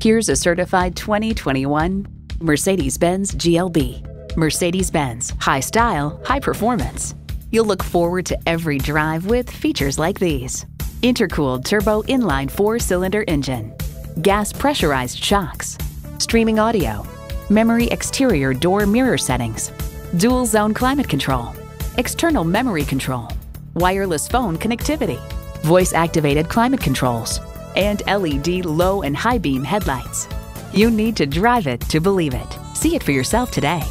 Here's a certified 2021 Mercedes-Benz GLB. Mercedes-Benz, high style, high performance. You'll look forward to every drive with features like these. Intercooled turbo inline four-cylinder engine, gas pressurized shocks, streaming audio, memory exterior door mirror settings, dual zone climate control, external memory control, wireless phone connectivity, voice activated climate controls, and LED low and high beam headlights. You need to drive it to believe it. See it for yourself today.